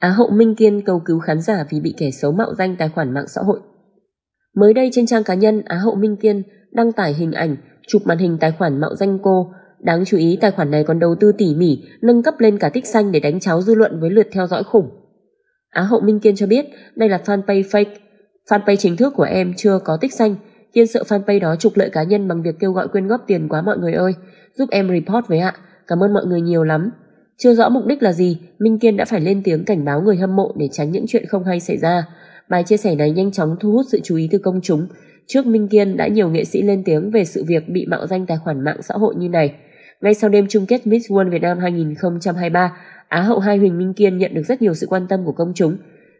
Á hậu Minh Kiên cầu cứu khán giả vì bị kẻ xấu mạo danh tài khoản mạng xã hội. Mới đây trên trang cá nhân, Á hậu Minh Kiên đăng tải hình ảnh chụp màn hình tài khoản mạo danh cô. Đáng chú ý, tài khoản này còn đầu tư tỉ mỉ, nâng cấp lên cả tích xanh để đánh cháo dư luận với lượt theo dõi khủng. Á hậu Minh Kiên cho biết, đây là fanpage fake. Fanpage chính thức của em chưa có tích xanh. Kiên sợ fanpage đó trục lợi cá nhân bằng việc kêu gọi quyên góp tiền quá mọi người ơi. Giúp em report với ạ. Cảm ơn mọi người nhiều lắm. Chưa rõ mục đích là gì, Minh Kiên đã phải lên tiếng cảnh báo người hâm mộ để tránh những chuyện không hay xảy ra. Bài chia sẻ này nhanh chóng thu hút sự chú ý từ công chúng. Trước Minh Kiên đã nhiều nghệ sĩ lên tiếng về sự việc bị mạo danh tài khoản mạng xã hội như này. Ngay sau đêm chung kết Miss World Việt Nam 2023, Á hậu hai Huỳnh Minh Kiên nhận được rất nhiều sự quan tâm của công chúng.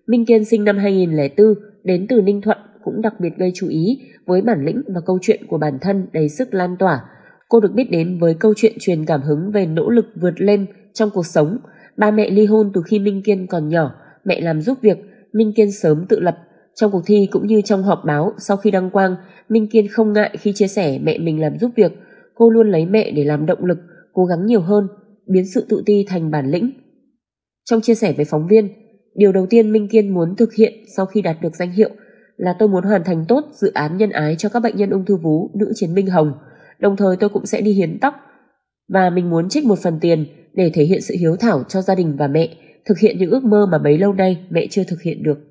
Minh Kiên sinh năm 2004, đến từ Ninh Thuận cũng đặc biệt gây chú ý với bản lĩnh và câu chuyện của bản thân đầy sức lan tỏa. Cô được biết đến với câu chuyện truyền cảm hứng về nỗ lực vượt lên trong cuộc sống. Ba mẹ ly hôn từ khi Minh Kiên còn nhỏ, mẹ làm giúp việc, Minh Kiên sớm tự lập. Trong cuộc thi cũng như trong họp báo sau khi đăng quang, Minh Kiên không ngại khi chia sẻ mẹ mình làm giúp việc. Cô luôn lấy mẹ để làm động lực, cố gắng nhiều hơn, biến sự tự ti thành bản lĩnh. Trong chia sẻ với phóng viên, điều đầu tiên Minh Kiên muốn thực hiện sau khi đạt được danh hiệu là tôi muốn hoàn thành tốt dự án nhân ái cho các bệnh nhân ung thư vú nữ chiến binh hồng. Đồng thời tôi cũng sẽ đi hiến tóc và mình muốn trích một phần tiền để thể hiện sự hiếu thảo cho gia đình và mẹ, thực hiện những ước mơ mà bấy lâu nay mẹ chưa thực hiện được.